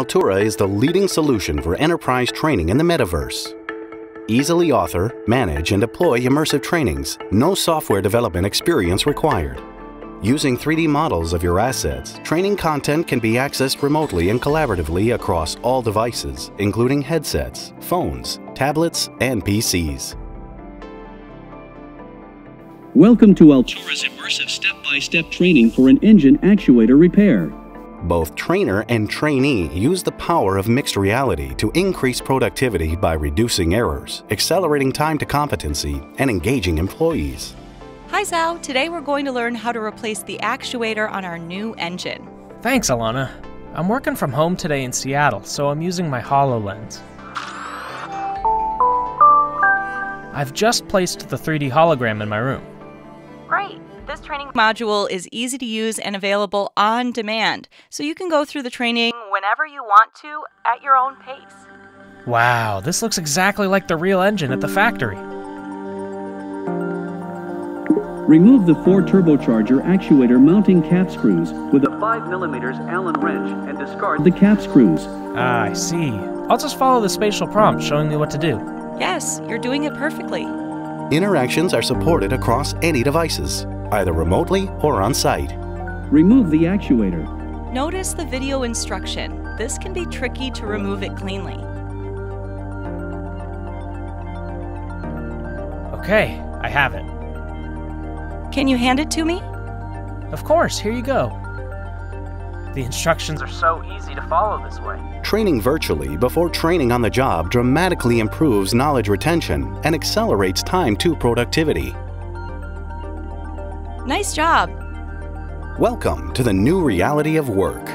Altoura is the leading solution for enterprise training in the metaverse. Easily author, manage, and deploy immersive trainings. No software development experience required. Using 3D models of your assets, training content can be accessed remotely and collaboratively across all devices, including headsets, phones, tablets, and PCs. Welcome to Altoura's immersive step-by-step training for an engine actuator repair. Both trainer and trainee use the power of mixed reality to increase productivity by reducing errors, accelerating time to competency, and engaging employees. Hi Zhao, today we're going to learn how to replace the actuator on our new engine. Thanks, Alana. I'm working from home today in Seattle, so I'm using my HoloLens. I've just placed the 3D hologram in my room. Great! This training module is easy to use and available on demand, so you can go through the training whenever you want to at your own pace. Wow, this looks exactly like the real engine at the factory. Remove the four turbocharger actuator mounting cap screws with a 5mm Allen wrench and discard the cap screws. Ah, I see. I'll just follow the spatial prompt showing me what to do. Yes, you're doing it perfectly. Interactions are supported across any devices, either remotely or on site. Remove the actuator. Notice the video instruction. This can be tricky to remove it cleanly. Okay, I have it. Can you hand it to me? Of course, here you go. The instructions are so easy to follow this way. Training virtually before training on the job dramatically improves knowledge retention and accelerates time to productivity. Nice job! Welcome to the new reality of work.